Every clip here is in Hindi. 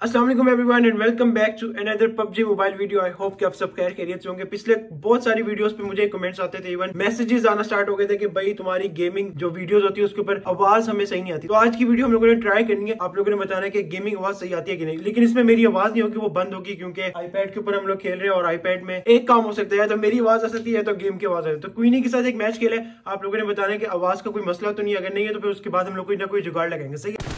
Aslam everyone and welcome back to another PUBG mobile video I hope कि आप सब खैर खैरियत से होंगे। पिछले बहुत सारी वीडियोस पे मुझे कमेंट्स आते थे इवन मैसेजेस आना स्टार्ट हो गए थे कि भाई तुम्हारी गेमिंग जो वीडियोस होती है, उसके ऊपर आवाज़ हमें सही नहीं आती। तो आज की वीडियो हम लोगों ने ट्राई करनी है। आप लोगों ने बताना है कि गेमिंग आवाज़ सही आती है कि नहीं। लेकिन इसमें मेरी आवाज़ नहीं होगी, वो बंद होगी, क्योंकि आईपैड के ऊपर हम लोग खेल रहे हैं और आईपैड में एक काम हो सकता है तो मेरी आवाज़ आ सकती है तो गेम की आवाज़ आ तो क्वीनी के साथ एक मैच खेले। आप लोगों ने बताना है कि आवाज़ का कोई मसला तो नहीं अगर नहीं है तो फिर उसके बाद हम लोग कोई ना कोई जुगाड़ लगाएँगे। सही है?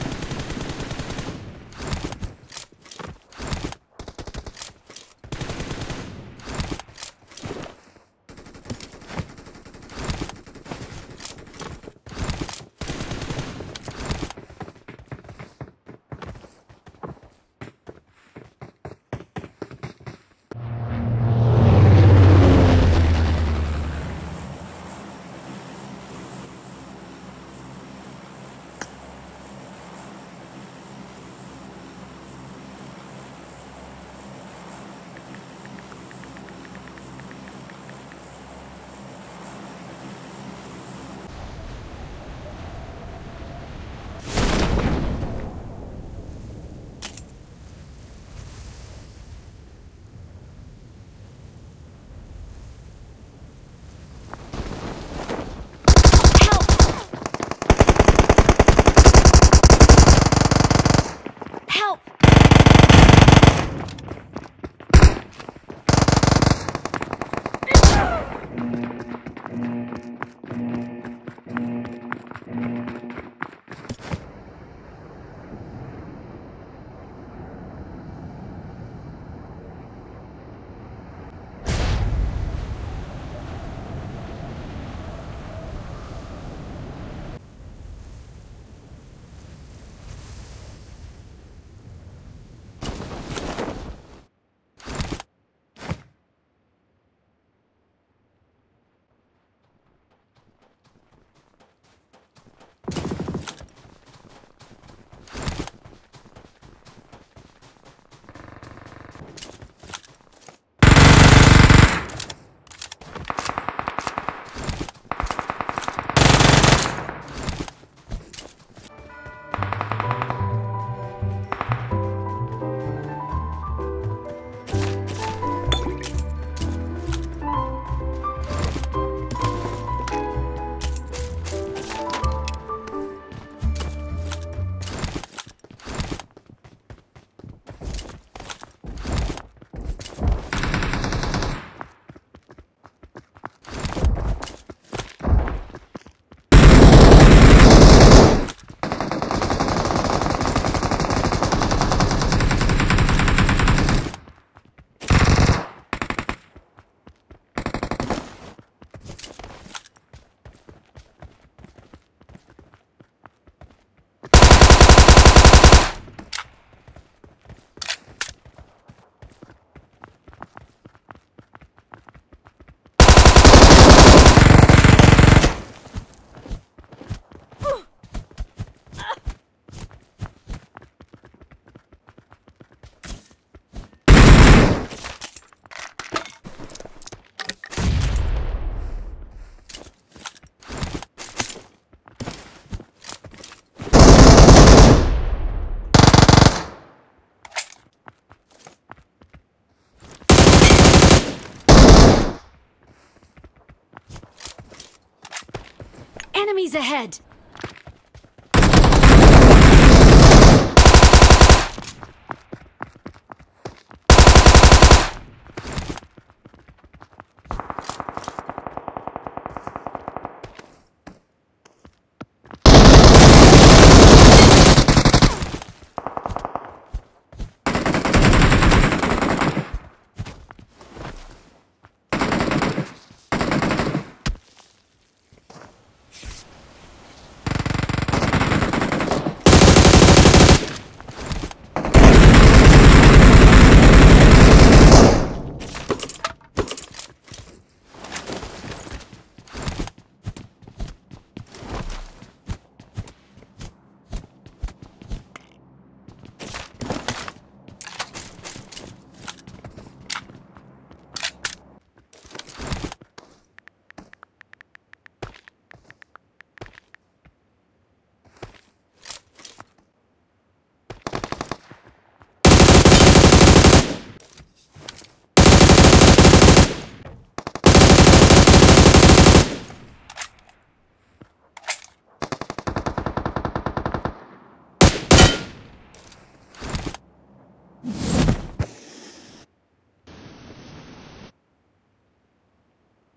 Enemies ahead!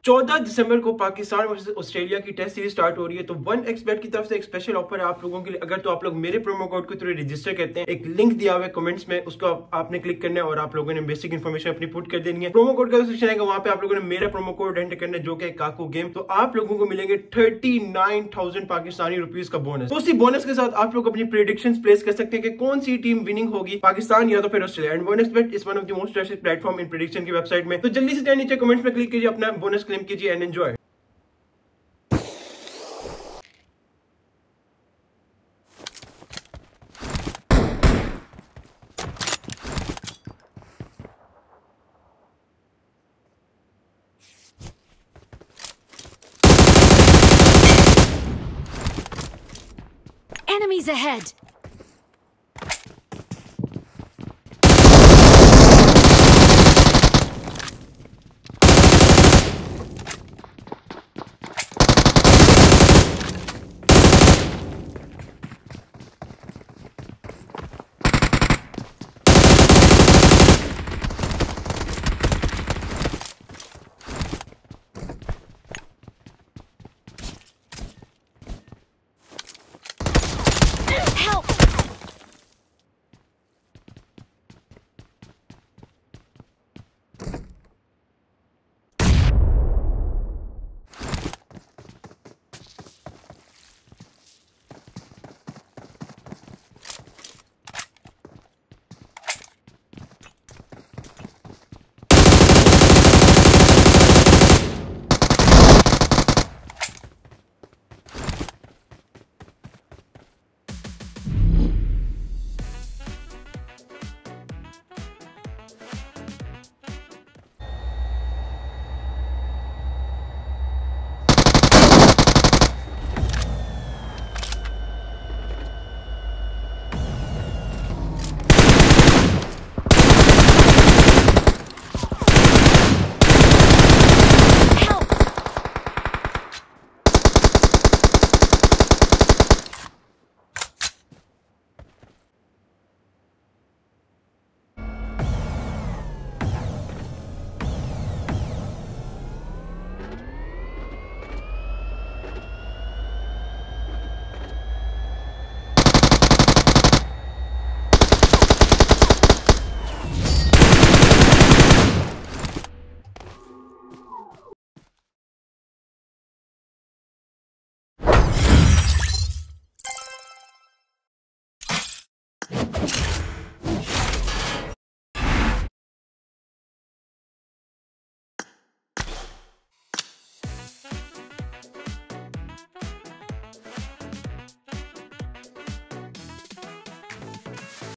चौदह दिसंबर को पाकिस्तान वर्सेस ऑस्ट्रेलिया की टेस्ट सीरीज़ स्टार्ट हो रही है तो वन एक्सपेक्ट की तरफ़ से एक स्पेशल ऑफ़र है आप लोगों के लिए। अगर तो आप लोग मेरे प्रोमो कोड के थ्रू रजिस्टर करते हैं एक लिंक दिया हुआ है कमेंट्स में उसको आप, आपने क्लिक करना है और आप लोगों ने बेसिक इन्फॉर्मेशन अपनी पुट कर देनी है। प्रोमो कोड का सेक्शन आएगा वहाँ पे आप लोगों ने मेरा प्रोमो कोड एंटर करना है जो कि काकू गेम तो आप लोगों को मिलेंगे थर्टी पाकिस्तानी रुपीज़ का बोनस तो उसी बोनस के साथ आप लोग अपनी प्रिडिक्शन प्लेस कर सकते हैं कि कौन सी टीम विनिंग होगी पाकिस्तान या तो फिर Australia. And one expect is one of the most platform in prediction की वेबसाइट में। तो जल्दी से नीचे कमेंट्स में क्लिक कीजिए अपना bonus Slim KG and enjoy. Enemies ahead!